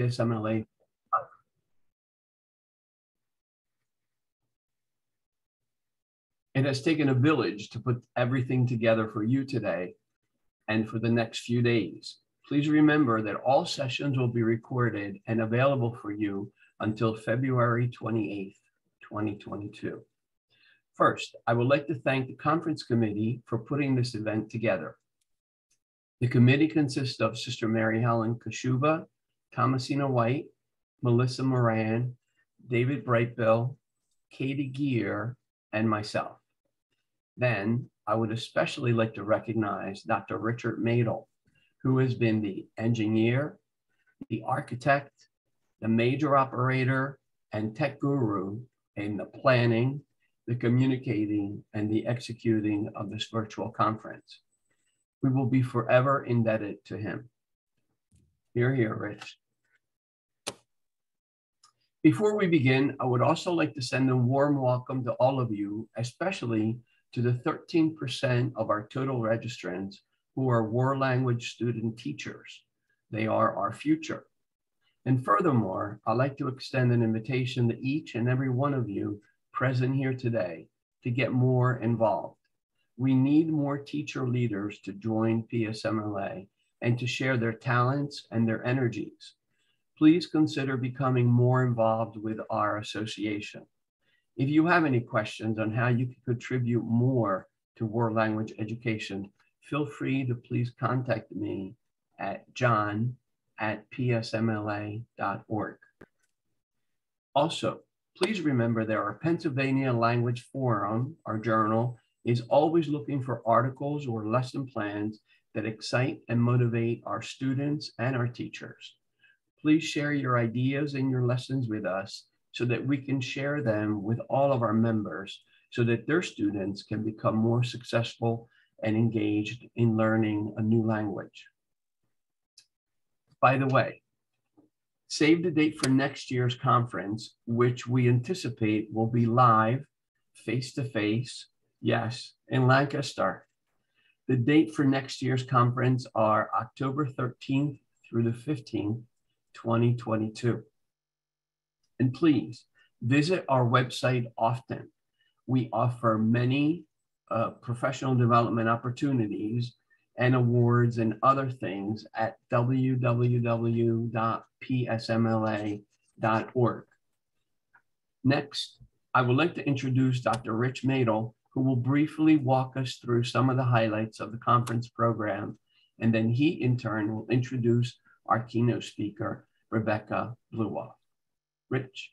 PSMLA. It has taken a village to put everything together for you today and for the next few days. Please remember that all sessions will be recorded and available for you until February 28th, 2022. First, I would like to thank the conference committee for putting this event together. The committee consists of Sister Mary Helen Kashuba, Thomasina White, Melissa Moran, David Brightbill, Katie Gear, and myself. Then I would especially like to recognize Dr. Richard Madel, who has been the engineer, the architect, the major operator, and tech guru in the planning, the communicating, and the executing of this virtual conference. We will be forever indebted to him. Here, here, Rich. Before we begin, I would also like to send a warm welcome to all of you, especially to the 13% of our total registrants who are war language student teachers. They are our future. And furthermore, I'd like to extend an invitation to each and every one of you present here today to get more involved. We need more teacher leaders to join PSMLA and to share their talents and their energies please consider becoming more involved with our association. If you have any questions on how you can contribute more to world language education, feel free to please contact me at john at psmla.org. Also, please remember that our Pennsylvania Language Forum, our journal, is always looking for articles or lesson plans that excite and motivate our students and our teachers. Please share your ideas and your lessons with us so that we can share them with all of our members so that their students can become more successful and engaged in learning a new language. By the way, save the date for next year's conference, which we anticipate will be live, face to face, yes, in Lancaster. The date for next year's conference are October 13th through the 15th 2022. And please visit our website often. We offer many uh, professional development opportunities and awards and other things at www.psmla.org. Next, I would like to introduce Dr. Rich Madel, who will briefly walk us through some of the highlights of the conference program, and then he in turn will introduce our keynote speaker, Rebecca Blouwolff. Rich.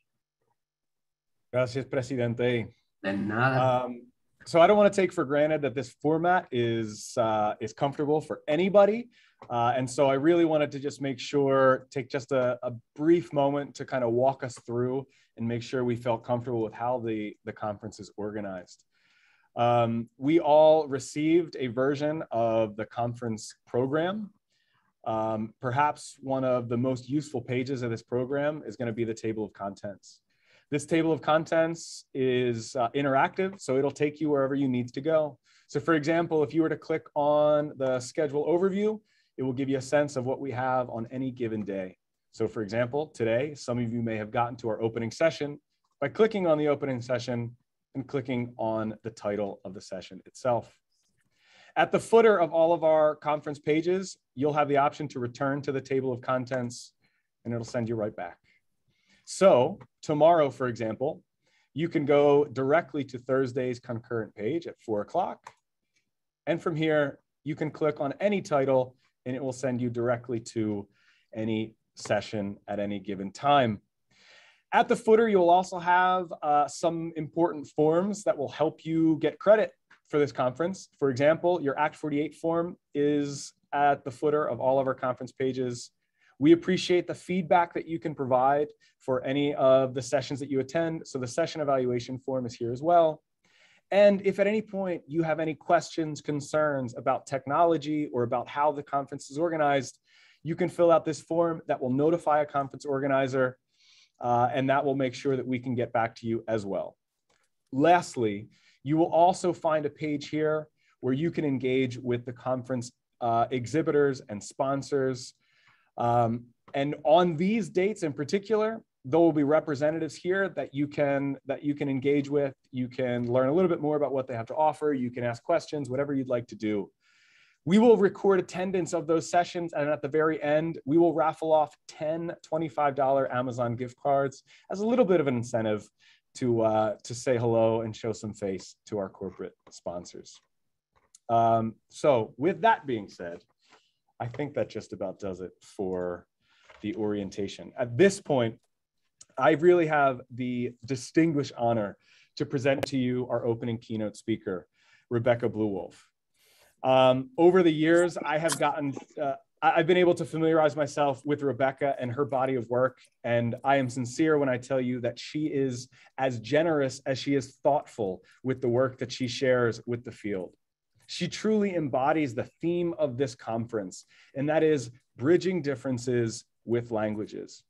Gracias, Presidente. De nada. Um, so I don't want to take for granted that this format is uh, is comfortable for anybody, uh, and so I really wanted to just make sure take just a, a brief moment to kind of walk us through and make sure we felt comfortable with how the the conference is organized. Um, we all received a version of the conference program um, perhaps one of the most useful pages of this program is going to be the table of contents. This table of contents is uh, interactive, so it'll take you wherever you need to go. So for example, if you were to click on the schedule overview, it will give you a sense of what we have on any given day. So for example, today, some of you may have gotten to our opening session by clicking on the opening session and clicking on the title of the session itself. At the footer of all of our conference pages, you'll have the option to return to the table of contents and it'll send you right back. So tomorrow, for example, you can go directly to Thursday's concurrent page at four o'clock. And from here, you can click on any title and it will send you directly to any session at any given time. At the footer, you'll also have uh, some important forms that will help you get credit for this conference. For example, your Act 48 form is at the footer of all of our conference pages. We appreciate the feedback that you can provide for any of the sessions that you attend. So the session evaluation form is here as well. And if at any point you have any questions, concerns about technology or about how the conference is organized, you can fill out this form that will notify a conference organizer uh, and that will make sure that we can get back to you as well. Lastly, you will also find a page here where you can engage with the conference uh, exhibitors and sponsors. Um, and on these dates in particular, there will be representatives here that you can that you can engage with. You can learn a little bit more about what they have to offer. You can ask questions, whatever you'd like to do. We will record attendance of those sessions, and at the very end, we will raffle off 10 $25 Amazon gift cards as a little bit of an incentive to, uh, to say hello and show some face to our corporate sponsors. Um, so with that being said, I think that just about does it for the orientation. At this point, I really have the distinguished honor to present to you our opening keynote speaker, Rebecca Blouwolff. Um, over the years, I have gotten, uh, I've been able to familiarize myself with Rebecca and her body of work. And I am sincere when I tell you that she is as generous as she is thoughtful with the work that she shares with the field. She truly embodies the theme of this conference, and that is bridging differences with languages.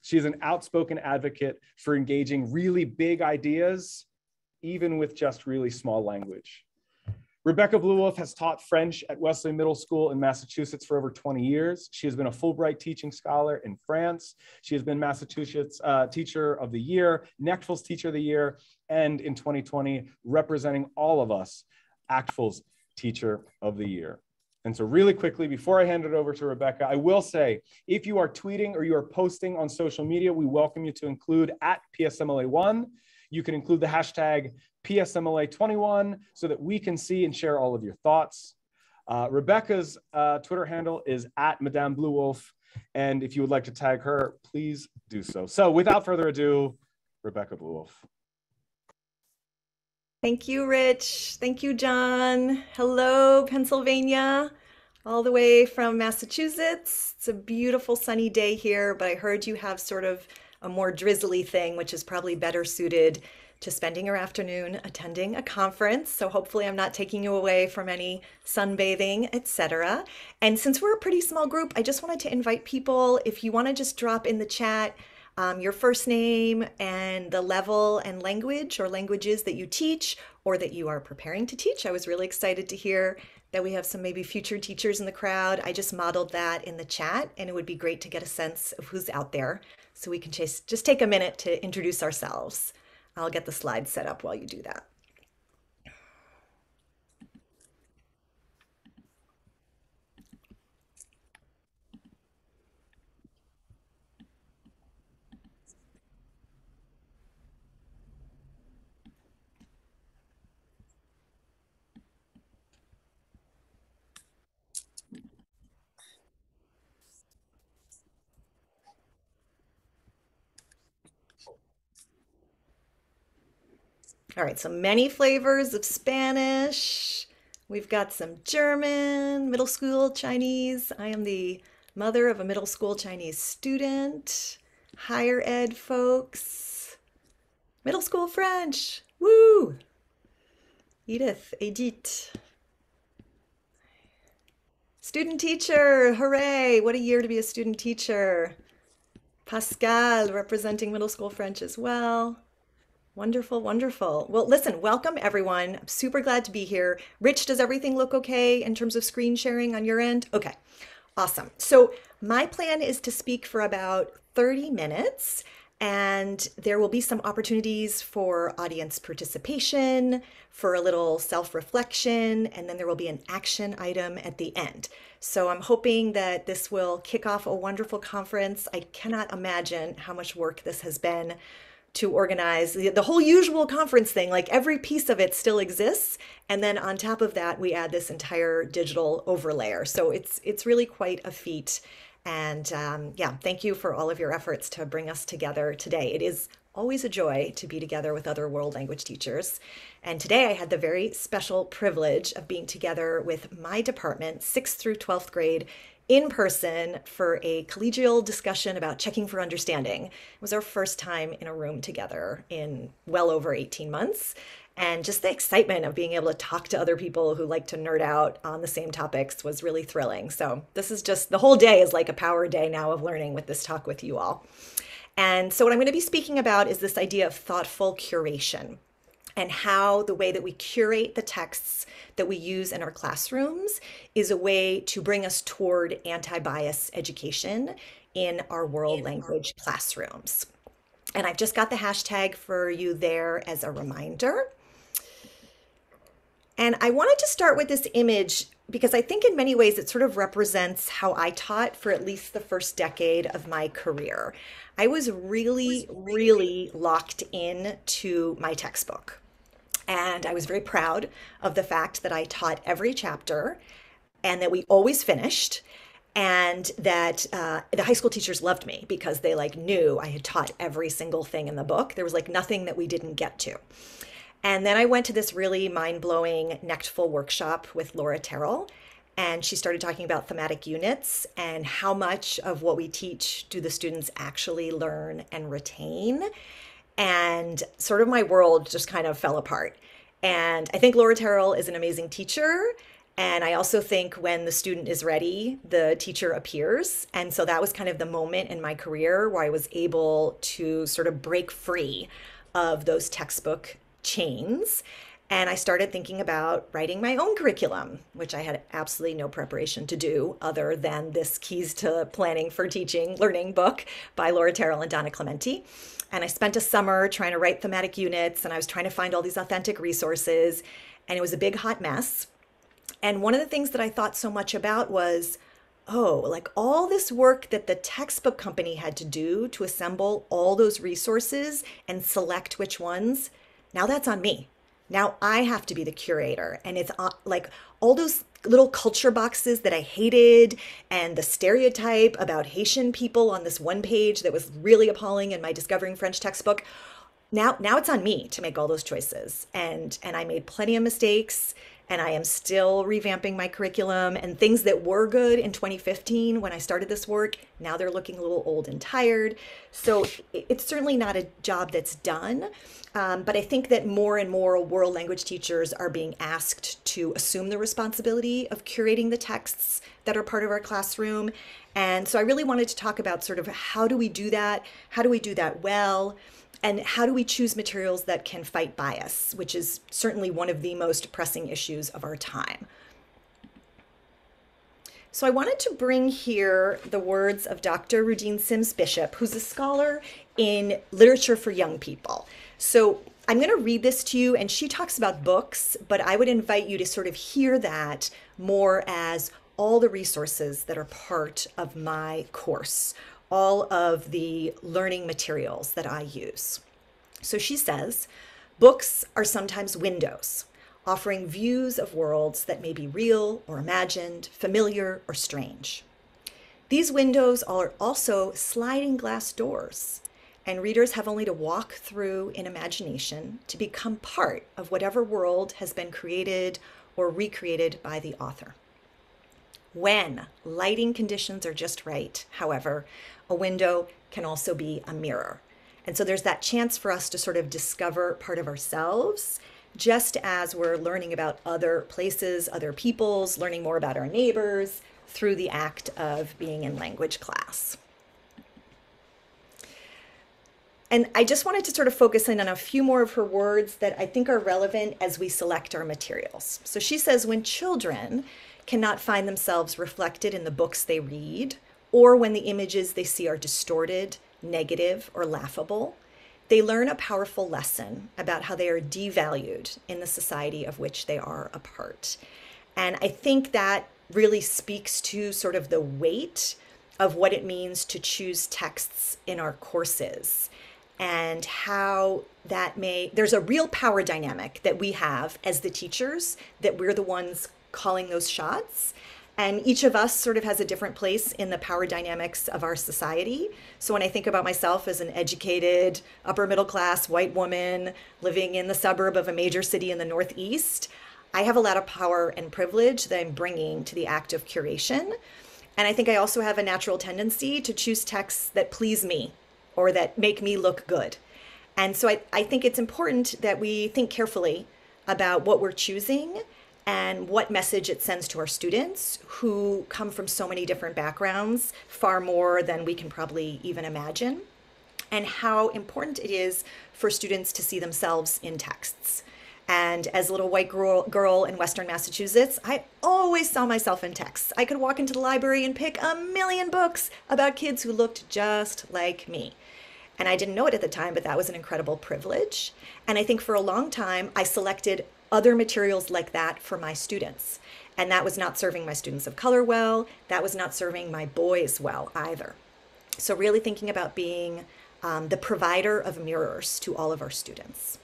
She is an outspoken advocate for engaging really big ideas, even with just really small language. Rebecca Blouwolff has taught French at Wellesley Middle School in Massachusetts for over 20 years. She has been a Fulbright teaching scholar in France. She has been Massachusetts uh, Teacher of the Year, NECTFL's Teacher of the Year, and in 2020, representing all of us, ACTFL's Teacher of the Year. And so really quickly, before I hand it over to Rebecca, I will say, if you are tweeting or you are posting on social media, we welcome you to include at PSMLA1. You can include the hashtag PSMLA21 so that we can see and share all of your thoughts. Uh, Rebecca's uh, Twitter handle is at Madame Blouwolff. And if you would like to tag her, please do so. So without further ado, Rebecca Blouwolff. Thank you, Rich. Thank you, John. Hello, Pennsylvania, all the way from Massachusetts. It's a beautiful sunny day here, but I heard you have sort of a more drizzly thing, which is probably better suited to spending your afternoon attending a conference. So hopefully I'm not taking you away from any sunbathing, etc. And since we're a pretty small group, I just wanted to invite people if you want to just drop in the chat um, your first name and the level and language or languages that you teach or that you are preparing to teach. I was really excited to hear that we have some maybe future teachers in the crowd. I just modeled that in the chat, and it would be great to get a sense of who's out there so we can just, just take a minute to introduce ourselves. I'll get the slides set up while you do that. All right, so many flavors of Spanish. We've got some German, middle school Chinese. I am the mother of a middle school Chinese student. Higher ed folks. Middle school French. Woo! Edith, Edith. Student teacher, hooray! What a year to be a student teacher. Pascal representing middle school French as well. Wonderful, wonderful. Well, listen, welcome everyone. I'm super glad to be here. Rich, does everything look okay in terms of screen sharing on your end? Okay, awesome. So, my plan is to speak for about 30 minutes, and there will be some opportunities for audience participation, for a little self reflection, and then there will be an action item at the end. So, I'm hoping that this will kick off a wonderful conference. I cannot imagine how much work this has been to organize the, the, whole usual conference thing like every piece of it still exists. And then on top of that we add this entire digital overlayer. So it's it's really quite a feat. And um, yeah thank you for all of your efforts to bring us together today. It is always a joy to be together with other world language teachers. And today i had the very special privilege of being together with my department 6th through 12th grade in person for a collegial discussion about checking for understanding. It was our first time in a room together in well over 18 months. And just the excitement of being able to talk to other people who like to nerd out on the same topics was really thrilling. So, this is just the whole day is like a power day now of learning with this talk with you all. And so, what I'm going to be speaking about is this idea of thoughtful curation. And how the way that we curate the texts that we use in our classrooms is a way to bring us toward anti bias education in our world language classrooms. And I've just got the hashtag for you there as a reminder. And I wanted to start with this image because I think in many ways it sort of represents how I taught for at least the first decade of my career. I was really, really locked in to my textbook. And I was very proud of the fact that I taught every chapter and that we always finished and that uh, the high school teachers loved me because they like knew I had taught every single thing in the book. There was like nothing that we didn't get to. And then I went to this really mind blowing NECTFL workshop with Laura Terrill. And she started talking about thematic units and how much of what we teach do the students actually learn and retain. And sort of my world just kind of fell apart. And I think Laura Terrill is an amazing teacher. And I also think when the student is ready, the teacher appears. And so that was kind of the moment in my career where I was able to sort of break free of those textbook chains. And I started thinking about writing my own curriculum, which I had absolutely no preparation to do other than this Keys to Planning for Teaching Learning book by Laura Terrill and Donna Clementi. And I spent a summer trying to write thematic units and I was trying to find all these authentic resources. And it was a big hot mess. And one of the things that I thought so much about was oh, like all this work that the textbook company had to do to assemble all those resources and select which ones now that's on me. Now I have to be the curator. And it's uh, like all those little culture boxes that I hated and the stereotype about Haitian people on this one page that was really appalling in my Discovering French textbook. Now, now it's on me to make all those choices. And and I made plenty of mistakes and I am still revamping my curriculum and things that were good in 2015 when I started this work, now they're looking a little old and tired. So it's certainly not a job that's done. Um, but I think that more and more world language teachers are being asked to assume the responsibility of curating the texts that are part of our classroom. And so I really wanted to talk about sort of how do we do that? How do we do that well? And how do we choose materials that can fight bias, which is certainly one of the most pressing issues of our time. So I wanted to bring here the words of Dr. Rudine Sims Bishop, who's a scholar in literature for young people. So I'm going to read this to you, and she talks about books, but I would invite you to sort of hear that more as all the resources that are part of my course all of the learning materials that I use. So she says, books are sometimes windows, offering views of worlds that may be real or imagined, familiar or strange. These windows are also sliding glass doors, and readers have only to walk through in imagination to become part of whatever world has been created or recreated by the author. When lighting conditions are just right, however, a window can also be a mirror. And so there's that chance for us to sort of discover part of ourselves just as we're learning about other places, other peoples, learning more about our neighbors through the act of being in language class. And I just wanted to sort of focus in on a few more of her words that I think are relevant as we select our materials. So she says when children cannot find themselves reflected in the books they read, or when the images they see are distorted, negative, or laughable, they learn a powerful lesson about how they are devalued in the society of which they are a part. And I think that really speaks to sort of the weight of what it means to choose texts in our courses and how that may there's a real power dynamic that we have as the teachers that we're the ones calling those shots and each of us sort of has a different place in the power dynamics of our society. So when I think about myself as an educated, upper middle class white woman living in the suburb of a major city in the Northeast, I have a lot of power and privilege that I'm bringing to the act of curation. And I think I also have a natural tendency to choose texts that please me or that make me look good. And so I, I think it's important that we think carefully about what we're choosing and what message it sends to our students who come from so many different backgrounds, far more than we can probably even imagine. and how important it is for students to see themselves in texts. And as a little white girl, girl in Western Massachusetts, I always saw myself in texts. I could walk into the library and pick a million books about kids who looked just like me. And I didn't know it at the time, but that was an incredible privilege. And I think for a long time, I selected other materials like that for my students. And that was not serving my students of color well. That was not serving my boys well either. So, really thinking about being um, the provider of mirrors to all of our students.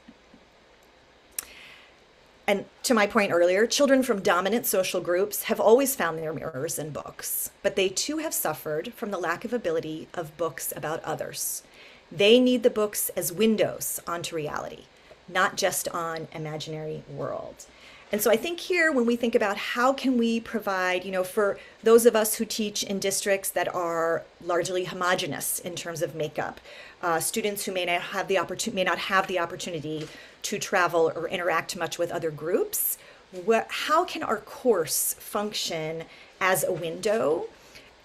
And to my point earlier, children from dominant social groups have always found their mirrors in books, but they too have suffered from the lack of ability of books about others. They need the books as windows onto reality, not just on imaginary world. And so I think here when we think about how can we provide, you know, for those of us who teach in districts that are largely homogenous in terms of makeup, uh, students who may not have the opportunity may not have the opportunity to travel or interact much with other groups, what, how can our course function as a window?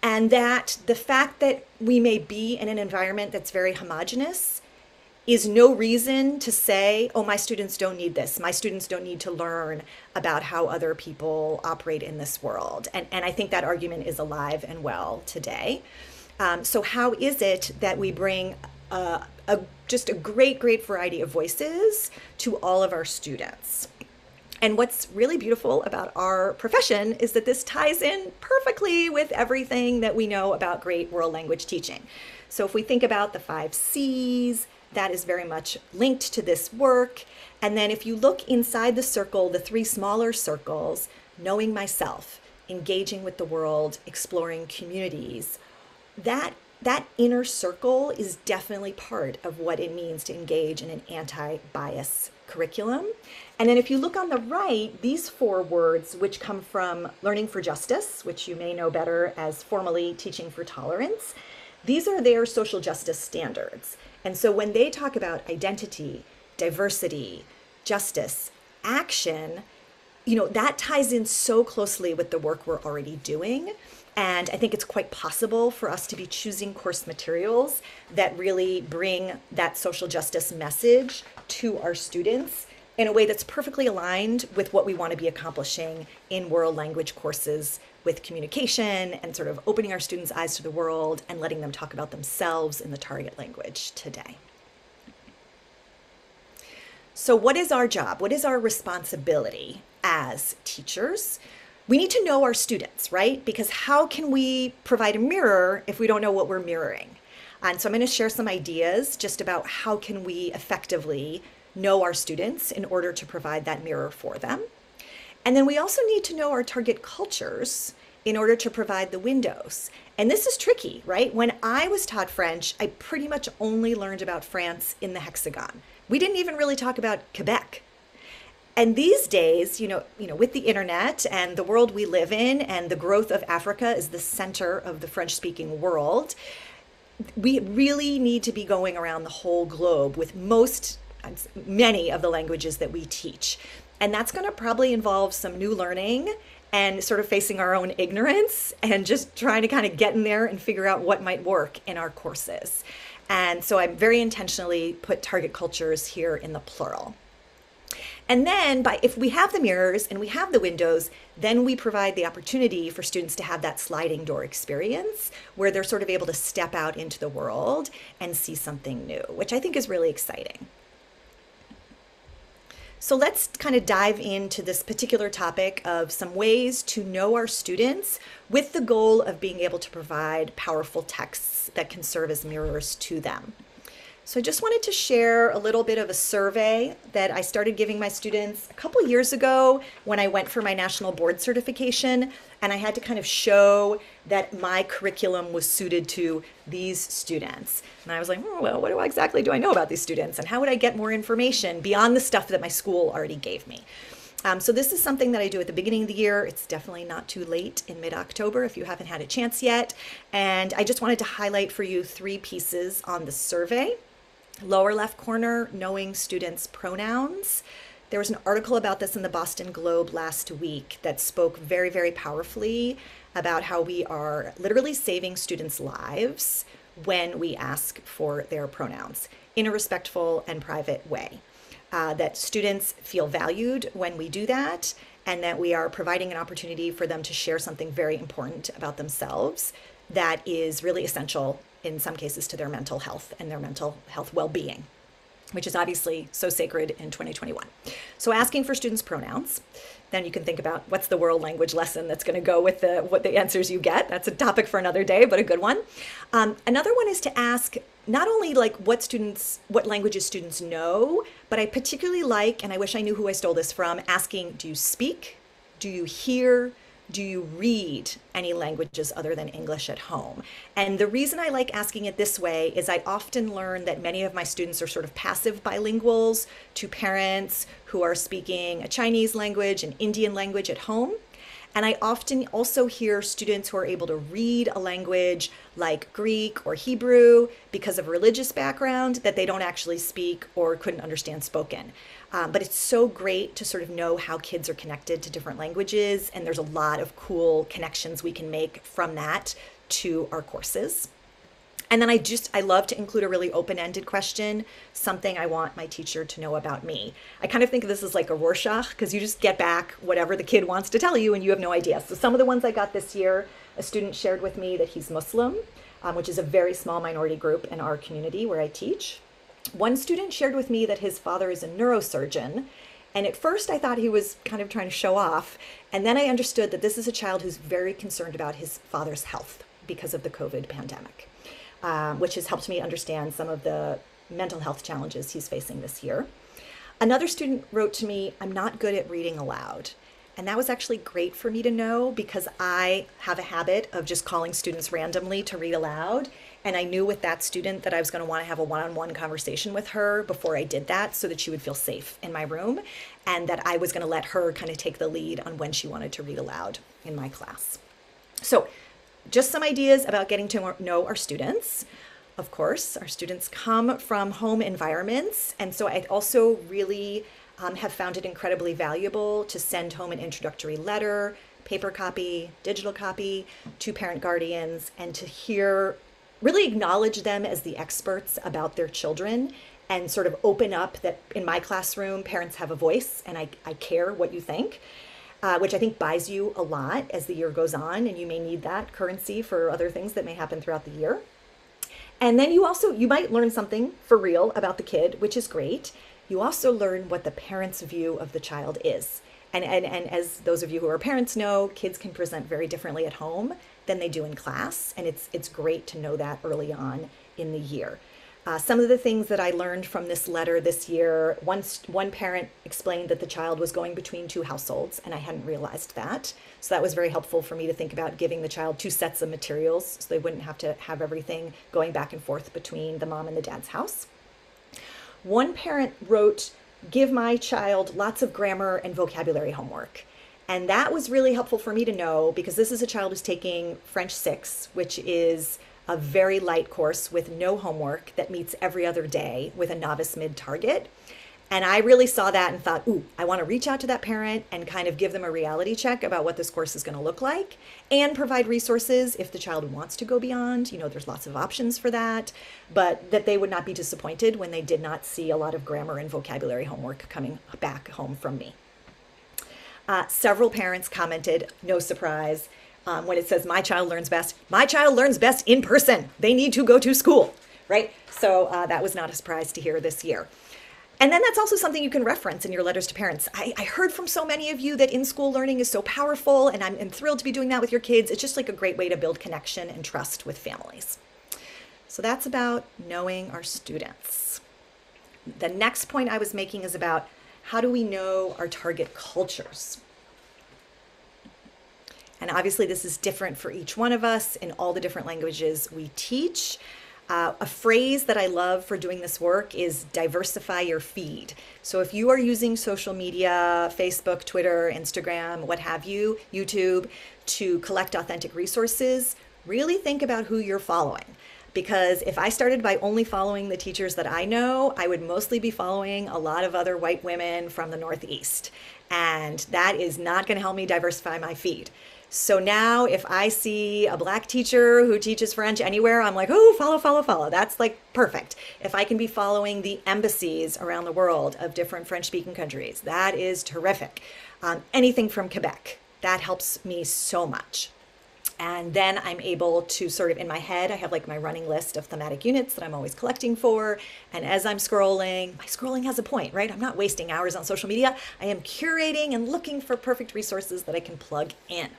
And that the fact that we may be in an environment that's very homogenous is no reason to say, oh, my students don't need this. My students don't need to learn about how other people operate in this world. And, and I think that argument is alive and well today. Um, so, how is it that we bring a, just a great, great variety of voices to all of our students? And what's really beautiful about our profession is that this ties in perfectly with everything that we know about great world language teaching. So, if we think about the five C's, that is very much linked to this work. And then if you look inside the circle, the three smaller circles, knowing myself, engaging with the world, exploring communities, that that inner circle is definitely part of what it means to engage in an anti-bias curriculum. And then if you look on the right, these four words, which come from Learning for Justice, which you may know better as formally Teaching for Tolerance, these are their social justice standards. And so when they talk about identity, diversity, justice, action, you know, that ties in so closely with the work we're already doing. And I think it's quite possible for us to be choosing course materials that really bring that social justice message to our students in a way that's perfectly aligned with what we want to be accomplishing in world language courses with communication and sort of opening our students' eyes to the world and letting them talk about themselves in the target language today. So, what is our job? What is our responsibility as teachers? We need to know our students, right? Because how can we provide a mirror if we don't know what we're mirroring? And so I'm going to share some ideas just about how can we effectively know our students in order to provide that mirror for them. And then we also need to know our target cultures in order to provide the windows. And this is tricky, right? When I was taught French, I pretty much only learned about France in the hexagon. We didn't even really talk about Quebec. And these days, you know, you know, with the internet and the world we live in and the growth of Africa is the center of the French-speaking world, we really need to be going around the whole globe with most many of the languages that we teach. And that's going to probably involve some new learning and sort of facing our own ignorance and just trying to kind of get in there and figure out what might work in our courses. And so I very intentionally put target cultures here in the plural. And then by if we have the mirrors and we have the windows, then we provide the opportunity for students to have that sliding door experience where they're sort of able to step out into the world and see something new, which I think is really exciting. So let's kind of dive into this particular topic of some ways to know our students with the goal of being able to provide powerful texts that can serve as mirrors to them. So I just wanted to share a little bit of a survey that I started giving my students a couple years ago when I went for my national board certification and I had to kind of show that my curriculum was suited to these students. And I was like, oh, well, what do I, exactly do I know about these students and how would I get more information beyond the stuff that my school already gave me? Um, so this is something that I do at the beginning of the year. It's definitely not too late in mid-October if you haven't had a chance yet. And I just wanted to highlight for you three pieces on the survey. Lower left corner, knowing students' pronouns. There was an article about this in the Boston Globe last week that spoke very, very powerfully about how we are literally saving students' lives when we ask for their pronouns in a respectful and private way. Uh, that students feel valued when we do that, and that we are providing an opportunity for them to share something very important about themselves that is really essential in some cases to their mental health and their mental health well being which is obviously so sacred in 2021. So asking for students' pronouns, then you can think about what's the world language lesson that's going to go with the what the answers you get. That's a topic for another day, but a good one. Um, another one is to ask not only like what students, what languages students know, but I particularly like, and I wish I knew who I stole this from, asking, do you speak? Do you hear? Do you read any languages other than English at home? And the reason I like asking it this way is I often learn that many of my students are sort of passive bilinguals to parents who are speaking a Chinese language, an Indian language at home. And I often also hear students who are able to read a language like Greek or Hebrew because of religious background that they don't actually speak or couldn't understand spoken. Um, but it's so great to sort of know how kids are connected to different languages, and there's a lot of cool connections we can make from that to our courses. And then I just, I love to include a really open ended question, something I want my teacher to know about me. I kind of think of this as like a Rorschach because you just get back whatever the kid wants to tell you and you have no idea. So some of the ones I got this year, a student shared with me that he's Muslim, um, which is a very small minority group in our community where I teach. One student shared with me that his father is a neurosurgeon. And at first, I thought he was kind of trying to show off. And then I understood that this is a child who's very concerned about his father's health because of the COVID pandemic, uh, which has helped me understand some of the mental health challenges he's facing this year. Another student wrote to me, I'm not good at reading aloud. And that was actually great for me to know because I have a habit of just calling students randomly to read aloud. And I knew with that student that I was going to want to have a one on one conversation with her before I did that so that she would feel safe in my room and that I was going to let her kind of take the lead on when she wanted to read aloud in my class. So, just some ideas about getting to know our students. Of course, our students come from home environments. And so I also really um, have found it incredibly valuable to send home an introductory letter, paper copy, digital copy to parent guardians, and to hear really acknowledge them as the experts about their children and sort of open up that in my classroom, parents have a voice and I, I care what you think, uh, which I think buys you a lot as the year goes on. And you may need that currency for other things that may happen throughout the year. And then you also, you might learn something for real about the kid, which is great. You also learn what the parent's view of the child is. And, and, and as those of you who are parents know, kids can present very differently at home than they do in class. And it's, it's great to know that early on in the year. Uh, some of the things that I learned from this letter this year, once one parent explained that the child was going between two households, and I hadn't realized that. So that was very helpful for me to think about giving the child two sets of materials so they wouldn't have to have everything going back and forth between the mom and the dad's house. One parent wrote, Give my child lots of grammar and vocabulary homework. And that was really helpful for me to know because this is a child who's taking French 6, which is a very light course with no homework that meets every other day with a novice mid target. And I really saw that and thought, ooh, I want to reach out to that parent and kind of give them a reality check about what this course is going to look like and provide resources if the child wants to go beyond. You know, there's lots of options for that, but that they would not be disappointed when they did not see a lot of grammar and vocabulary homework coming back home from me. Uh, several parents commented, no surprise, um, when it says, My child learns best. My child learns best in person. They need to go to school, right? So uh, that was not a surprise to hear this year. And then that's also something you can reference in your letters to parents. I, I heard from so many of you that in school learning is so powerful, and I'm, I'm thrilled to be doing that with your kids. It's just like a great way to build connection and trust with families. So that's about knowing our students. The next point I was making is about how do we know our target cultures? And obviously, this is different for each one of us in all the different languages we teach. Uh, a phrase that I love for doing this work is diversify your feed. So if you are using social media, Facebook, Twitter, Instagram, what have you, YouTube, to collect authentic resources, really think about who you're following because if I started by only following the teachers that I know, I would mostly be following a lot of other white women from the Northeast. And that is not going to help me diversify my feed. So now if I see a black teacher who teaches French anywhere, I'm like, oh, follow, follow, follow. That's like perfect. If I can be following the embassies around the world of different French speaking countries, that is terrific. Um, anything from Quebec, that helps me so much. And then I'm able to sort of in my head, I have like my running list of thematic units that I'm always collecting for. And as I'm scrolling, my scrolling has a point, right? I'm not wasting hours on social media. I am curating and looking for perfect resources that I can plug in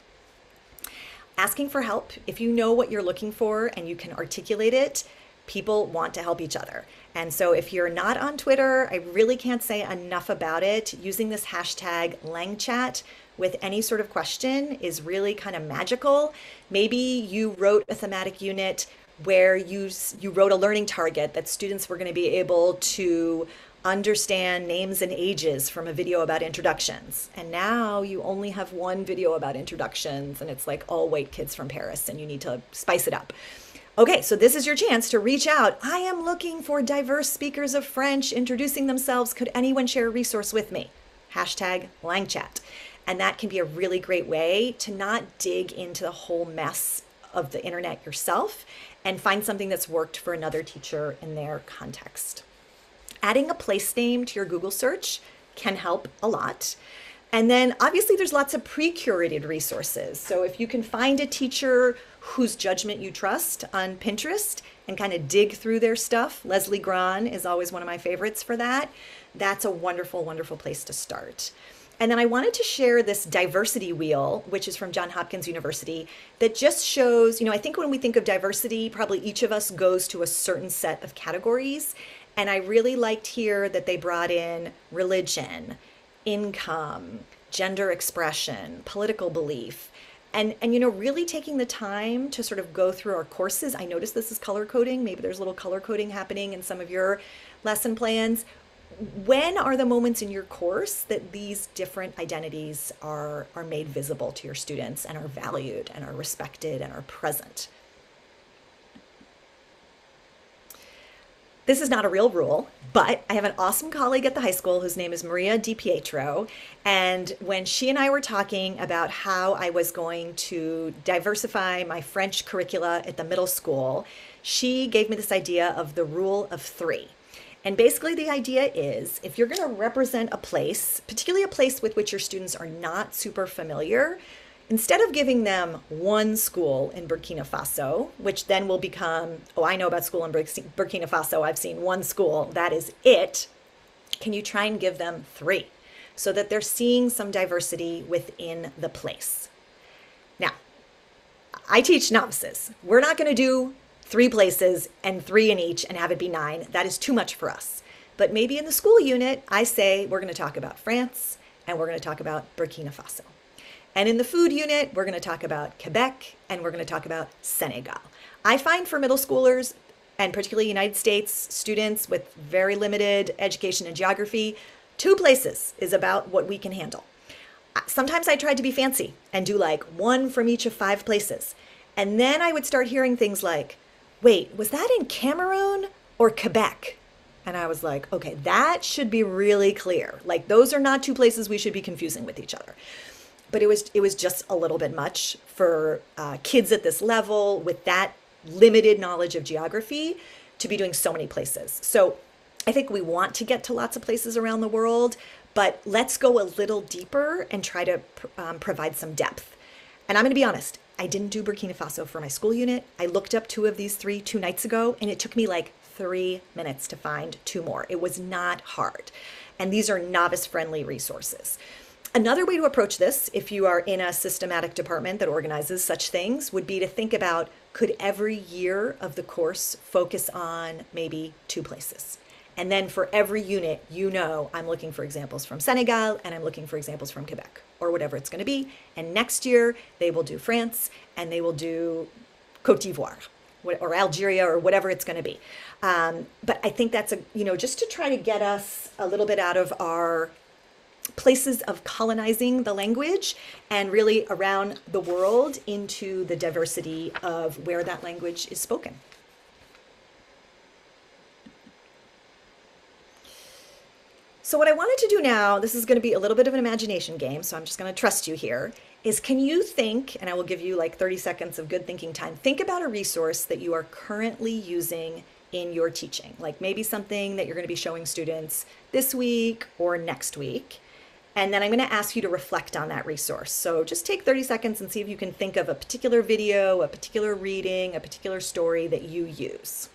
asking for help. If you know what you're looking for and you can articulate it, people want to help each other. And so if you're not on Twitter, I really can't say enough about it. Using this hashtag LangChat with any sort of question is really kind of magical. Maybe you wrote a thematic unit where you you wrote a learning target that students were going to be able to understand names and ages from a video about introductions. And now you only have one video about introductions, and it's like all white kids from Paris, and you need to spice it up. Okay, so this is your chance to reach out. I am looking for diverse speakers of French introducing themselves. Could anyone share a resource with me? Hashtag LangChat. And that can be a really great way to not dig into the whole mess of the internet yourself and find something that's worked for another teacher in their context. Adding a place name to your Google search can help a lot. And then obviously there's lots of pre-curated resources. So if you can find a teacher whose judgment you trust on Pinterest and kind of dig through their stuff, Leslie Grahn is always one of my favorites for that. That's a wonderful, wonderful place to start. And then I wanted to share this diversity wheel, which is from Johns Hopkins University, that just shows, you know, I think when we think of diversity, probably each of us goes to a certain set of categories. And I really liked here that they brought in religion, income, gender expression, political belief. And, and you know really taking the time to sort of go through our courses. I noticed this is color coding. Maybe there's a little color coding happening in some of your lesson plans. When are the moments in your course that these different identities are are made visible to your students and are valued and are respected and are present This is not a real rule, but I have an awesome colleague at the high school whose name is Maria Di Pietro. And when she and I were talking about how I was going to diversify my French curricula at the middle school, she gave me this idea of the rule of three. And basically, the idea is if you're going to represent a place, particularly a place with which your students are not super familiar, instead of giving them one school in Burkina Faso, which then will become, oh, I know about school in Burkina Faso, I've seen one school, that is it, can you try and give them three so that they're seeing some diversity within the place? Now, I teach novices. We're not going to do three places and three in each and have it be nine. That is too much for us. But maybe in the school unit, I say we're going to talk about France and we're going to talk about Burkina Faso. And in the food unit, we're going to talk about Quebec and we're going to talk about Senegal. I find for middle schoolers, and particularly United States students with very limited education in geography, two places is about what we can handle. Sometimes I tried to be fancy and do like one from each of five places. And then I would start hearing things like, wait, was that in Cameroon or Quebec? And I was like, okay, that should be really clear. Like, those are not two places we should be confusing with each other but it was it was just a little bit much for uh, kids at this level with that limited knowledge of geography to be doing so many places. So I think we want to get to lots of places around the world, but let's go a little deeper and try to um, provide some depth. And I'm going to be honest, I didn't do Burkina Faso for my school unit. I looked up two of these three two nights ago, and it took me like three minutes to find two more. It was not hard. And these are novice friendly resources. Another way to approach this, if you are in a systematic department that organizes such things, would be to think about could every year of the course focus on maybe two places? And then for every unit, you know, I'm looking for examples from Senegal and I'm looking for examples from Quebec or whatever it's going to be. And next year, they will do France and they will do Cote d'Ivoire or Algeria or whatever it's going to be. Um, but I think that's a, you know, just to try to get us a little bit out of our places of colonizing the language and really around the world into the diversity of where that language is spoken. So, what I wanted to do now, this is going to be a little bit of an imagination game, so I'm just going to trust you here, is can you think, and I will give you like 30 seconds of good thinking time, think about a resource that you are currently using in your teaching, like maybe something that you're going to be showing students this week or next week. And then I'm going to ask you to reflect on that resource. So just take 30 seconds and see if you can think of a particular video, a particular reading, a particular story that you use.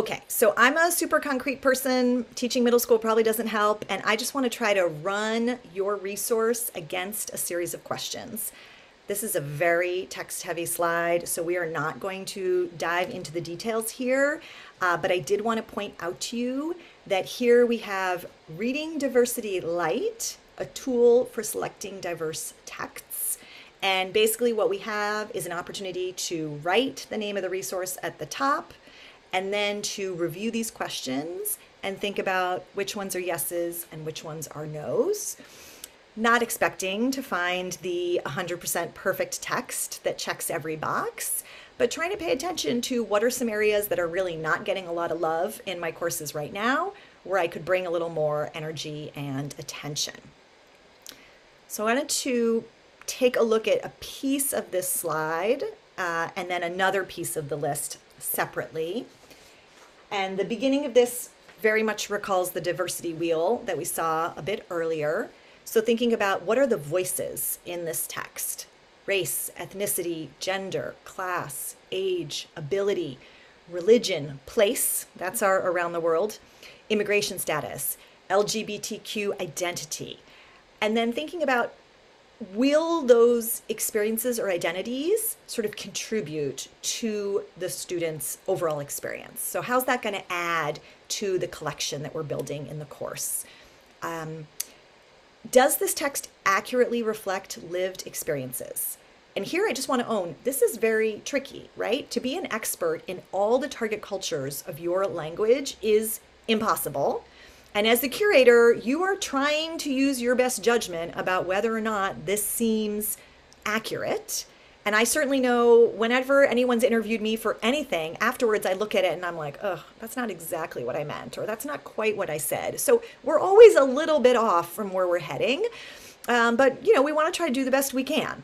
Okay, so I'm a super concrete person. Teaching middle school probably doesn't help, and I just want to try to run your resource against a series of questions. This is a very text heavy slide, so we are not going to dive into the details here, uh, but I did want to point out to you that here we have Reading Diversity Lite, a tool for selecting diverse texts. And basically, what we have is an opportunity to write the name of the resource at the top and then to review these questions and think about which ones are yeses and which ones are nos. Not expecting to find the 100% perfect text that checks every box, but trying to pay attention to what are some areas that are really not getting a lot of love in my courses right now, where I could bring a little more energy and attention. So I wanted to take a look at a piece of this slide uh, and then another piece of the list separately. And the beginning of this very much recalls the diversity wheel that we saw a bit earlier. So, thinking about what are the voices in this text race, ethnicity, gender, class, age, ability, religion, place that's our around the world, immigration status, LGBTQ identity. And then thinking about will those experiences or identities sort of contribute to the student's overall experience? So, how's that going to add to the collection that we're building in the course? Um, does this text accurately reflect lived experiences? And here I just want to own this is very tricky, right? To be an expert in all the target cultures of your language is impossible. And as the curator, you are trying to use your best judgment about whether or not this seems accurate. And I certainly know whenever anyone's interviewed me for anything, afterwards I look at it and I'm like, oh, that's not exactly what I meant, or that's not quite what I said. So we're always a little bit off from where we're heading. Um, but, you know, we want to try to do the best we can.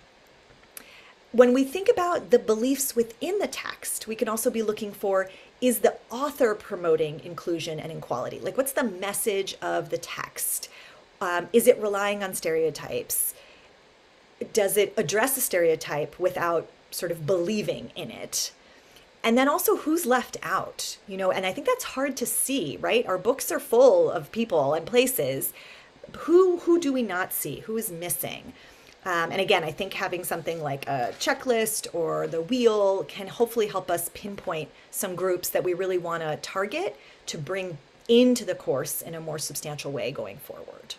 When we think about the beliefs within the text, we can also be looking for is the author promoting inclusion and equality? Like, what's the message of the text? Um, is it relying on stereotypes? Does it address a stereotype without sort of believing in it? And then also, who's left out? You know, and I think that's hard to see, right? Our books are full of people and places. Who who do we not see? Who is missing? Um, and again, I think having something like a checklist or the wheel can hopefully help us pinpoint some groups that we really want to target to bring into the course in a more substantial way going forward.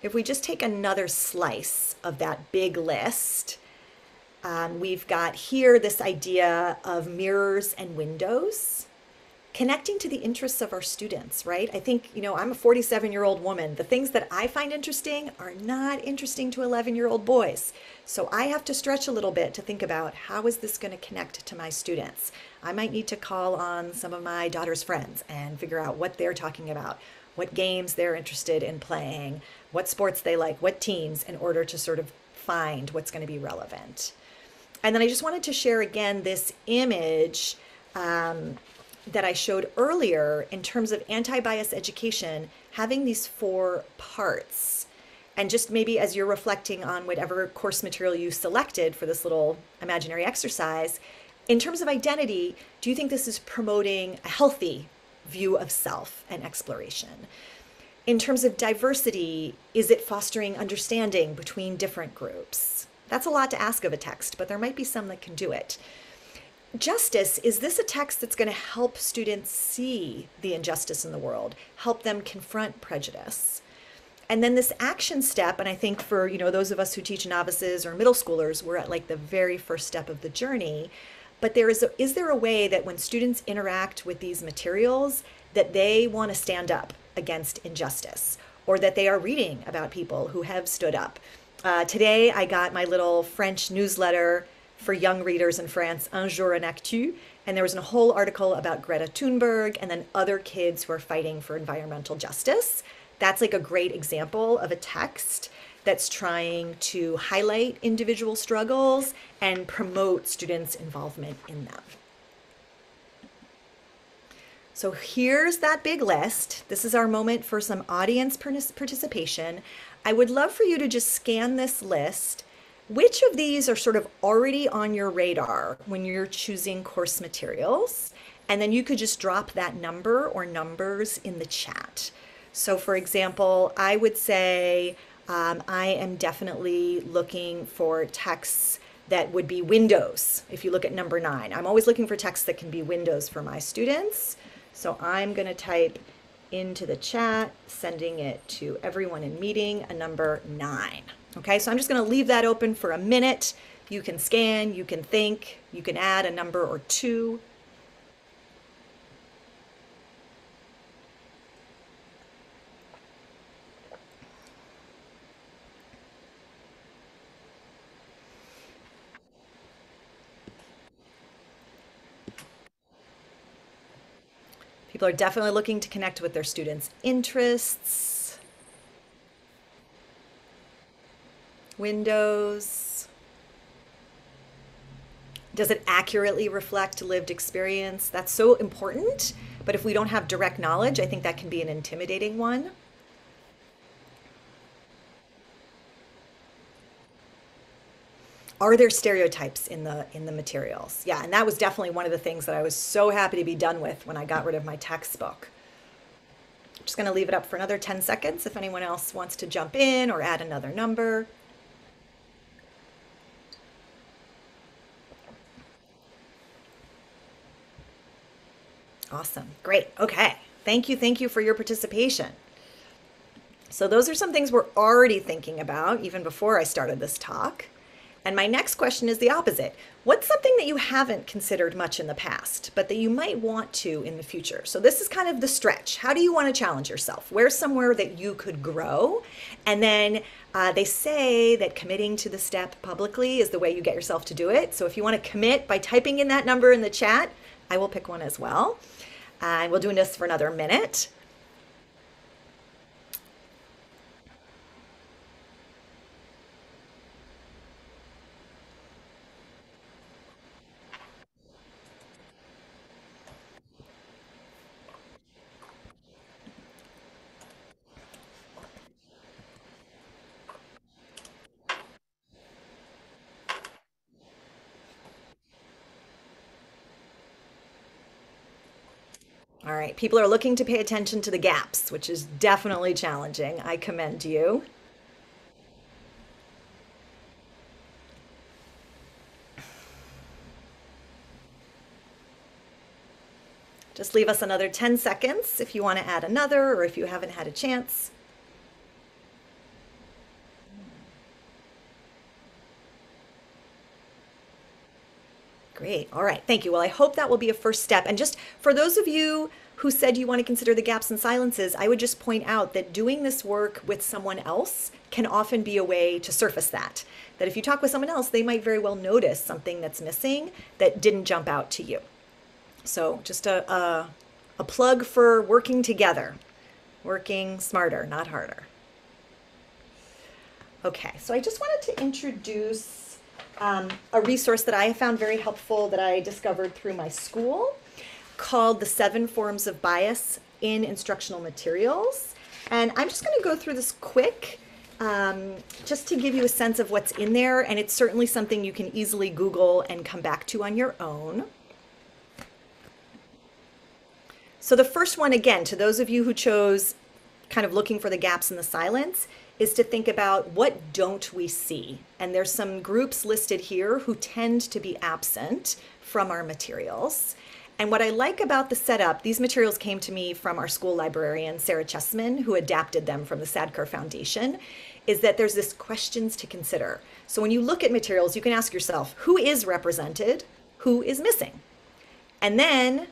If we just take another slice of that big list, um, we've got here this idea of mirrors and windows connecting to the interests of our students, right? I think, you know, I'm a 47 year old woman. The things that I find interesting are not interesting to 11 year old boys. So I have to stretch a little bit to think about how is this going to connect to my students? I might need to call on some of my daughter's friends and figure out what they're talking about, what games they're interested in playing, what sports they like, what teams, in order to sort of find what's going to be relevant. And then I just wanted to share again this image. Um, that I showed earlier in terms of anti bias education having these four parts. And just maybe as you're reflecting on whatever course material you selected for this little imaginary exercise, in terms of identity, do you think this is promoting a healthy view of self and exploration? In terms of diversity, is it fostering understanding between different groups? That's a lot to ask of a text, but there might be some that can do it justice is this a text that's going to help students see the injustice in the world, help them confront prejudice? And then this action step, and I think for you know those of us who teach novices or middle schoolers, we're at like the very first step of the journey. But there is a, is there a way that when students interact with these materials, that they want to stand up against injustice, or that they are reading about people who have stood up? Uh, today, I got my little French newsletter for young readers in France, Un jour une actu, and there was a whole article about Greta Thunberg and then other kids who are fighting for environmental justice. That's like a great example of a text that's trying to highlight individual struggles and promote students' involvement in them. So here's that big list. This is our moment for some audience participation. I would love for you to just scan this list which of these are sort of already on your radar when you're choosing course materials? And then you could just drop that number or numbers in the chat. So, for example, I would say um, I am definitely looking for texts that would be windows. If you look at number nine, I'm always looking for texts that can be windows for my students. So I'm going to type into the chat, sending it to everyone in meeting, a number nine. Okay, so I'm just going to leave that open for a minute. You can scan, you can think, you can add a number or two. People are definitely looking to connect with their students' interests. Windows? Does it accurately reflect lived experience? That's so important. But if we don't have direct knowledge, I think that can be an intimidating one. Are there stereotypes in the in the materials? Yeah, and that was definitely one of the things that I was so happy to be done with when I got rid of my textbook. Just going to leave it up for another 10 seconds if anyone else wants to jump in or add another number. Awesome. Great. Okay. Thank you. Thank you for your participation. So, those are some things we're already thinking about even before I started this talk. And my next question is the opposite. What's something that you haven't considered much in the past, but that you might want to in the future? So, this is kind of the stretch. How do you want to challenge yourself? Where's somewhere that you could grow? And then uh, they say that committing to the step publicly is the way you get yourself to do it. So, if you want to commit by typing in that number in the chat, I will pick one as well. And we'll do this for another minute. People are looking to pay attention to the gaps, which is definitely challenging. I commend you. Just leave us another 10 seconds if you want to add another or if you haven't had a chance. Great. All right. Thank you. Well, I hope that will be a first step. And just for those of you who said you want to consider the gaps and silences, I would just point out that doing this work with someone else can often be a way to surface that. That if you talk with someone else, they might very well notice something that's missing that didn't jump out to you. So just a, a, a plug for working together, working smarter, not harder. Okay, so I just wanted to introduce um, a resource that I found very helpful that I discovered through my school called The Seven Forms of Bias in Instructional Materials. And I'm just going to go through this quick um, just to give you a sense of what's in there. And it's certainly something you can easily Google and come back to on your own. So the first one, again, to those of you who chose kind of looking for the gaps in the silence is to think about what don't we see? And there's some groups listed here who tend to be absent from our materials. And what I like about the setup, these materials came to me from our school librarian, Sarah Chessman, who adapted them from the Sadker Foundation, is that there's this questions to consider. So when you look at materials, you can ask yourself, who is represented? Who is missing? And then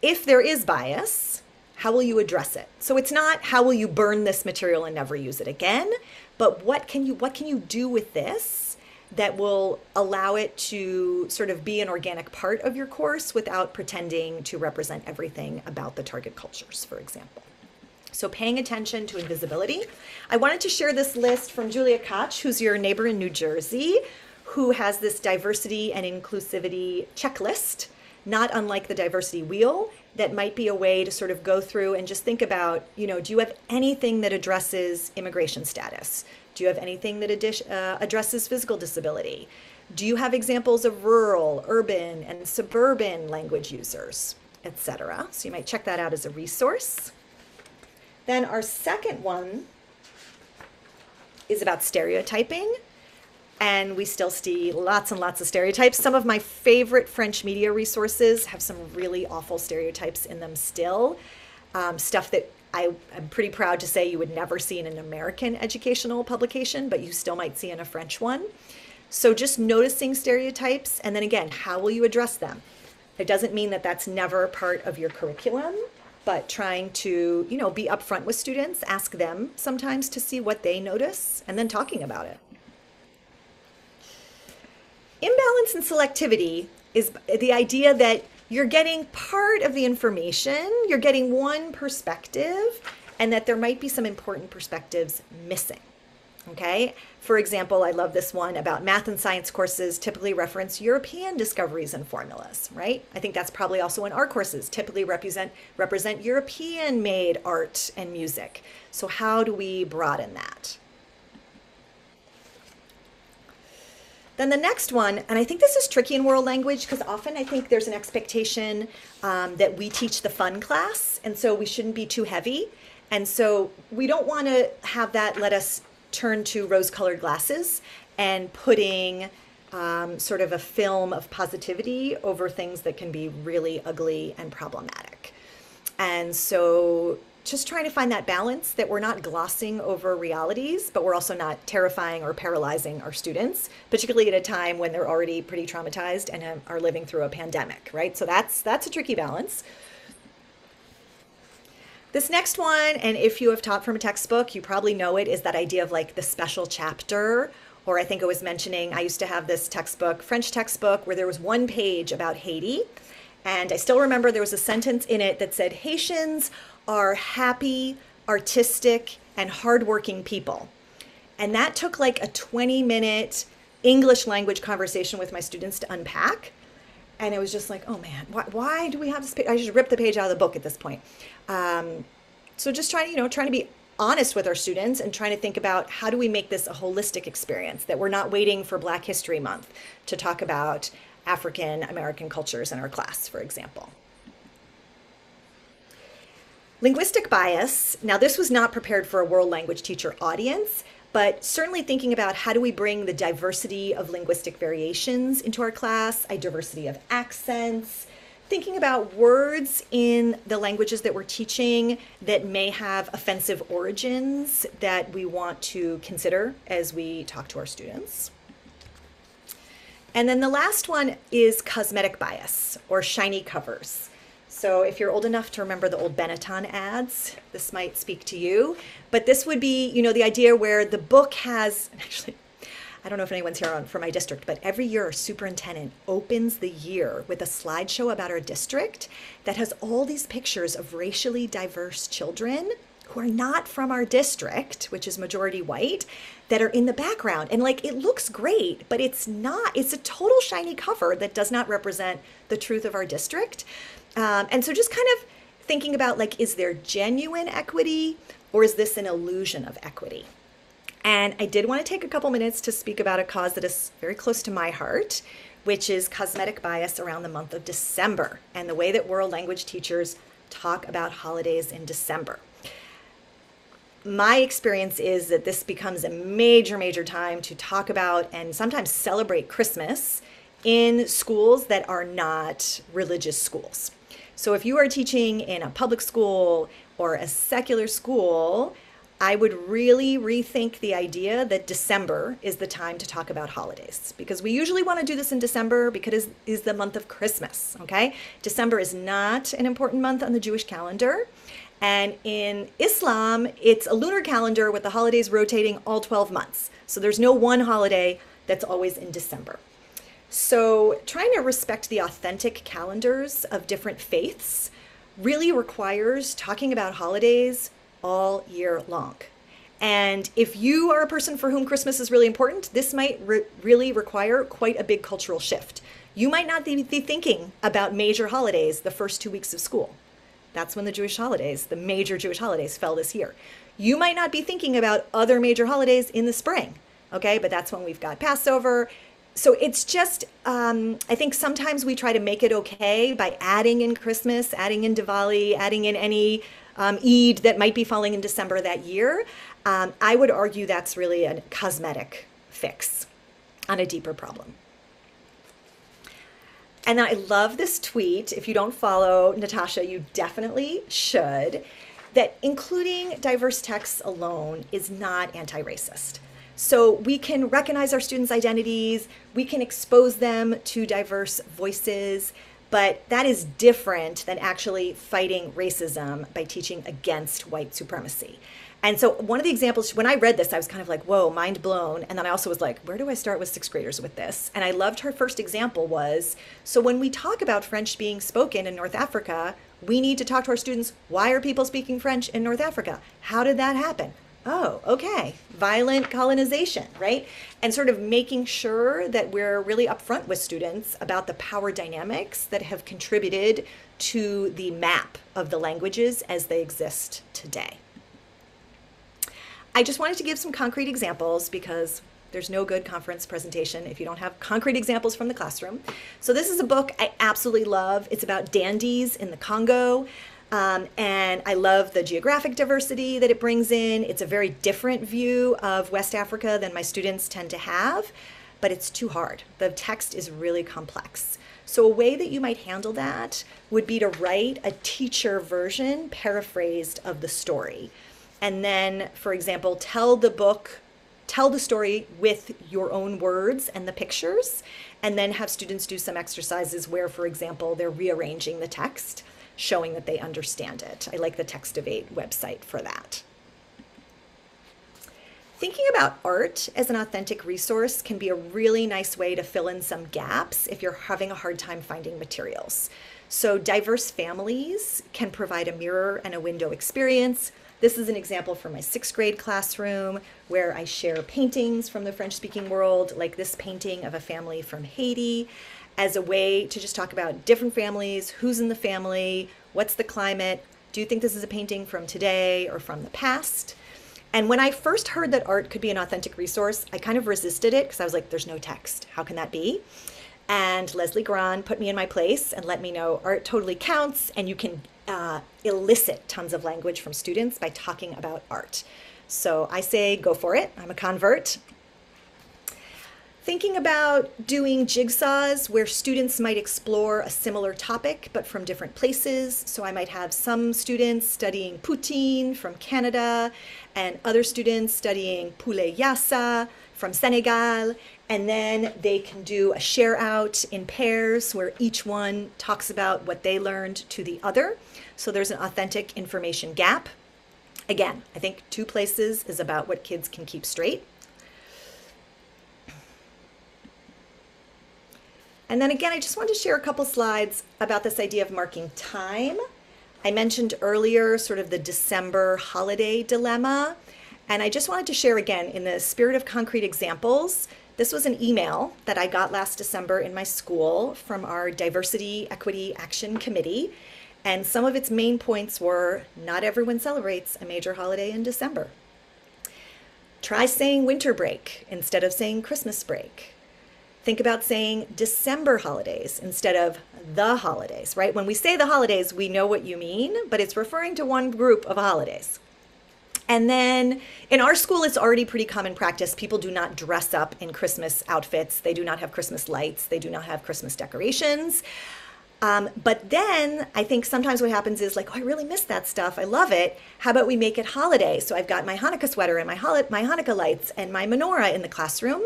if there is bias, how will you address it? So it's not how will you burn this material and never use it again, but what can you what can you do with this that will allow it to sort of be an organic part of your course without pretending to represent everything about the target cultures, for example. So paying attention to invisibility. I wanted to share this list from Julia Koch, who's your neighbor in New Jersey, who has this diversity and inclusivity checklist, not unlike the diversity wheel, that might be a way to sort of go through and just think about, you know, do you have anything that addresses immigration status? Do you have anything that uh, addresses physical disability? Do you have examples of rural, urban, and suburban language users, etc.? So you might check that out as a resource. Then our second one is about stereotyping. And we still see lots and lots of stereotypes. Some of my favorite French media resources have some really awful stereotypes in them still. Um, stuff that I am pretty proud to say you would never see in an American educational publication, but you still might see in a French one. So just noticing stereotypes, and then again, how will you address them? It doesn't mean that that's never part of your curriculum, but trying to, you know, be upfront with students, ask them sometimes to see what they notice, and then talking about it. Imbalance and selectivity is the idea that you're getting part of the information, you're getting one perspective, and that there might be some important perspectives missing. Okay. For example, I love this one about math and science courses typically reference European discoveries and formulas, right? I think that's probably also in our courses typically represent represent European made art and music. So how do we broaden that? Then the next one, and I think this is tricky in world language because often I think there's an expectation um, that we teach the fun class, and so we shouldn't be too heavy. And so we don't want to have that let us turn to rose colored glasses and putting um, sort of a film of positivity over things that can be really ugly and problematic. And so just trying to find that balance that we're not glossing over realities, but we're also not terrifying or paralyzing our students, particularly at a time when they're already pretty traumatized and are living through a pandemic, right? So that's that's a tricky balance. This next one, and if you have taught from a textbook, you probably know it, is that idea of like the special chapter. Or I think I was mentioning, I used to have this textbook, French textbook, where there was one page about Haiti. And I still remember there was a sentence in it that said, Haitians are happy, artistic, and hardworking people. And that took like a 20 minute English language conversation with my students to unpack. And it was just like, oh man, why, why do we have this page? I should rip the page out of the book at this point. Um, so just trying, you know, trying to be honest with our students and trying to think about how do we make this a holistic experience that we're not waiting for Black History Month to talk about African American cultures in our class, for example. Linguistic bias. Now, this was not prepared for a world language teacher audience, but certainly thinking about how do we bring the diversity of linguistic variations into our class, a diversity of accents, thinking about words in the languages that we're teaching that may have offensive origins that we want to consider as we talk to our students. And then the last one is cosmetic bias or shiny covers. So if you're old enough to remember the old Benetton ads, this might speak to you. But this would be, you know, the idea where the book has actually I don't know if anyone's here on, for my district, but every year our superintendent opens the year with a slideshow about our district that has all these pictures of racially diverse children who are not from our district, which is majority white, that are in the background. And like it looks great, but it's not, it's a total shiny cover that does not represent the truth of our district. Um, and so just kind of thinking about like, is there genuine equity or is this an illusion of equity? And I did want to take a couple minutes to speak about a cause that is very close to my heart, which is cosmetic bias around the month of December and the way that world language teachers talk about holidays in December. my experience is that this becomes a major, major time to talk about and sometimes celebrate Christmas in schools that are not religious schools. So if you are teaching in a public school or a secular school, I would really rethink the idea that December is the time to talk about holidays because we usually want to do this in December because it is the month of Christmas, okay? December is not an important month on the Jewish calendar. And in Islam, it's a lunar calendar with the holidays rotating all 12 months. So there's no one holiday that's always in December. So trying to respect the authentic calendars of different faiths really requires talking about holidays all year long. And if you are a person for whom Christmas is really important, this might re- really require quite a big cultural shift. You might not be thinking about major holidays the first two weeks of school. That's when the Jewish holidays, the major Jewish holidays, fell this year. You might not be thinking about other major holidays in the spring, okay? But that's when we've got Passover. So it's just, um, I think sometimes we try to make it okay by adding in Christmas, adding in Diwali, adding in any um, Eid that might be falling in December that year. Um, I would argue that's really a cosmetic fix on a deeper problem. And I love this tweet. If you don't follow Natasha, you definitely should. That including diverse texts alone is not anti racist. So we can recognize our students' identities, we can expose them to diverse voices, but that is different than actually fighting racism by teaching against white supremacy. And so one of the examples, when I read this, I was kind of like, whoa, mind blown. And then I also was like, where do I start with sixth graders with this? And I loved her first example was, so when we talk about French being spoken in North Africa, we need to talk to our students, why are people speaking French in North Africa? How did that happen? Oh, okay. Violent colonization, right? And sort of making sure that we're really upfront with students about the power dynamics that have contributed to the map of the languages as they exist today. I just wanted to give some concrete examples because there's no good conference presentation if you don't have concrete examples from the classroom. So this is a book I absolutely love. It's about dandies in the Congo. Um, and I love the geographic diversity that it brings in. It's a very different view of West Africa than my students tend to have, but it's too hard. The text is really complex. So, a way that you might handle that would be to write a teacher version paraphrased of the story and then, for example, tell the book, tell the story with your own words and the pictures, and then have students do some exercises where, for example, they're rearranging the text, showing that they understand it. I like the Textivate website for that. Thinking about art as an authentic resource can be a really nice way to fill in some gaps if you're having a hard time finding materials. So, diverse families can provide a mirror and a window experience this is an example from my sixth grade classroom where I share paintings from the French speaking world, like this painting of a family from Haiti, as a way to just talk about different families, who's in the family, what's the climate. Do you think this is a painting from today or from the past? And when I first heard that art could be an authentic resource, I kind of resisted it because I was like, there's no text. How can that be? And Leslie Grahn put me in my place and let me know art totally counts and you can uh, elicit tons of language from students by talking about art. So I say go for it. I'm a convert. Thinking about doing jigsaws where students might explore a similar topic but from different places. So I might have some students studying poutine from Canada and other students studying poulet yassa from Senegal. And then they can do a share out in pairs where each one talks about what they learned to the other. So there's an authentic information gap. Again, I think two places is about what kids can keep straight. And then again, I just wanted to share a couple slides about this idea of marking time. I mentioned earlier sort of the December holiday dilemma. And I just wanted to share again, in the spirit of concrete examples, this was an email that I got last December in my school from our Diversity Equity Action Committee. And some of its main points were not everyone celebrates a major holiday in December. Try saying winter break instead of saying Christmas break. Think about saying December holidays instead of the holidays, right? When we say the holidays, we know what you mean, but it's referring to one group of holidays. And then in our school, it's already pretty common practice. People do not dress up in Christmas outfits. They do not have Christmas lights. They do not have Christmas decorations. Um, but then I think sometimes what happens is like, oh, I really miss that stuff. I love it. How about we make it holiday? So I've got my Hanukkah sweater and my, hol- my Hanukkah lights and my menorah in the classroom.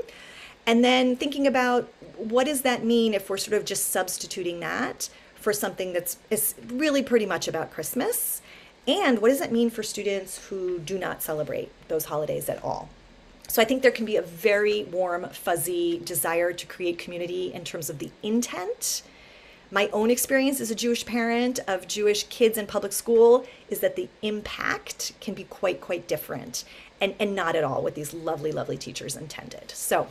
And then thinking about what does that mean if we're sort of just substituting that for something that's is really pretty much about Christmas? And what does that mean for students who do not celebrate those holidays at all? So I think there can be a very warm, fuzzy desire to create community in terms of the intent. My own experience as a Jewish parent of Jewish kids in public school is that the impact can be quite, quite different and, and not at all what these lovely, lovely teachers intended. So,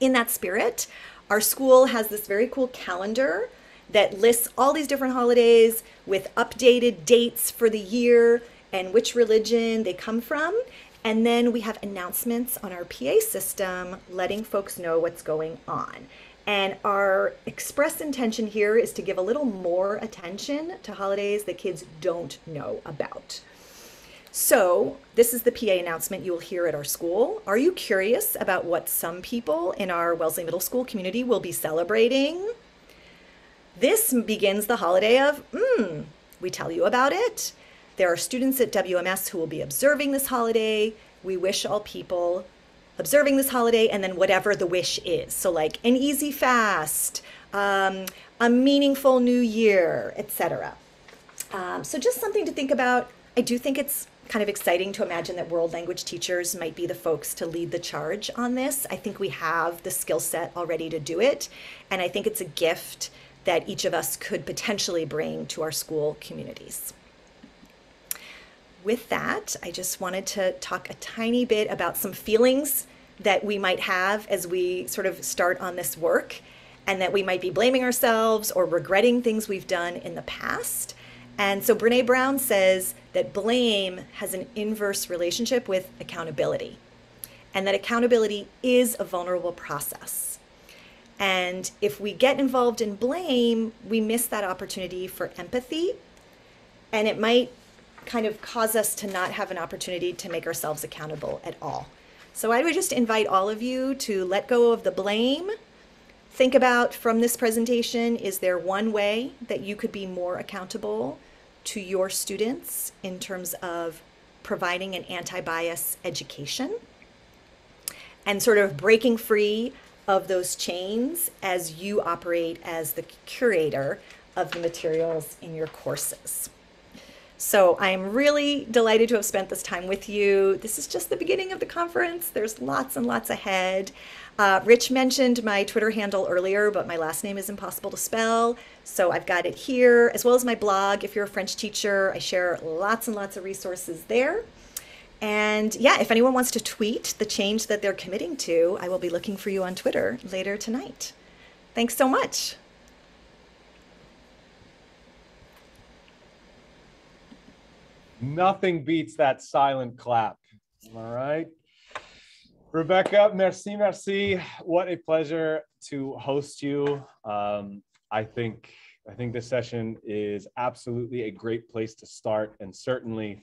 in that spirit, our school has this very cool calendar that lists all these different holidays with updated dates for the year and which religion they come from. And then we have announcements on our PA system letting folks know what's going on. And our express intention here is to give a little more attention to holidays that kids don't know about. So, this is the PA announcement you will hear at our school. Are you curious about what some people in our Wellesley Middle School community will be celebrating? This begins the holiday of mm. We tell you about it. There are students at WMS who will be observing this holiday. We wish all people observing this holiday and then whatever the wish is. So, like an easy fast, um, a meaningful new year, etc. Um, so, just something to think about. I do think it's kind of exciting to imagine that world language teachers might be the folks to lead the charge on this. I think we have the skill set already to do it. And I think it's a gift that each of us could potentially bring to our school communities. With that, I just wanted to talk a tiny bit about some feelings that we might have as we sort of start on this work, and that we might be blaming ourselves or regretting things we've done in the past. And so Brene Brown says that blame has an inverse relationship with accountability, and that accountability is a vulnerable process. And if we get involved in blame, we miss that opportunity for empathy. And it might kind of cause us to not have an opportunity to make ourselves accountable at all. So I would just invite all of you to let go of the blame. Think about from this presentation is there one way that you could be more accountable to your students in terms of providing an anti bias education and sort of breaking free of those chains as you operate as the curator of the materials in your courses. So I'm really delighted to have spent this time with you. This is just the beginning of the conference. There's lots and lots ahead. Uh, Rich mentioned my Twitter handle earlier, but my last name is impossible to spell. So I've got it here, as well as my blog. If you're a French teacher, I share lots and lots of resources there. And yeah, if anyone wants to tweet the change that they're committing to, I will be looking for you on Twitter later tonight. Thanks so much. Nothing beats that silent clap. All right. Rebecca, merci, merci. What a pleasure to host you. Um, I think I think this session is absolutely a great place to start, and certainly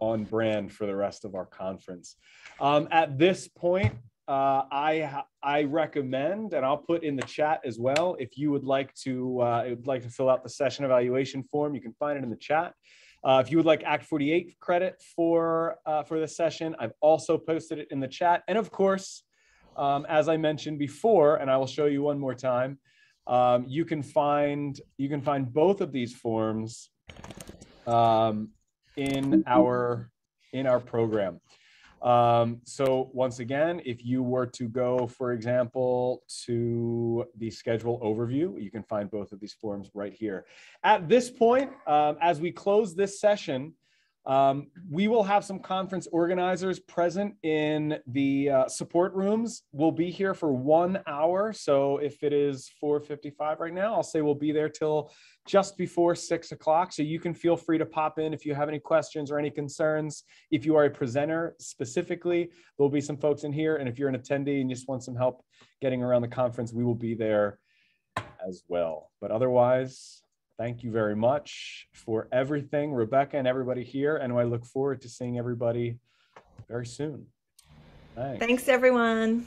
on brand for the rest of our conference. Um, at this point, uh, I I recommend, and I'll put in the chat as well. If you would like to, uh, would like to fill out the session evaluation form, you can find it in the chat. Uh, if you would like Act 48 credit for uh, for this session, I've also posted it in the chat. And of course, um, as I mentioned before, and I will show you one more time, um, you can find you can find both of these forms um, in our in our program. Um, so once again, if you were to go, for example, to the schedule overview, you can find both of these forms right here. At this point, um, as we close this session, um, we will have some conference organizers present in the uh, support rooms. We'll be here for one hour. So if it is 4.55 right now, I'll say we'll be there till just before six o'clock. So you can feel free to pop in if you have any questions or any concerns. If you are a presenter specifically, there'll be some folks in here. And if you're an attendee and just want some help getting around the conference, we will be there as well. But otherwise, thank you very much for everything, Rebecca and everybody here. And I look forward to seeing everybody very soon. Thanks. Thanks, everyone.